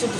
ちょっと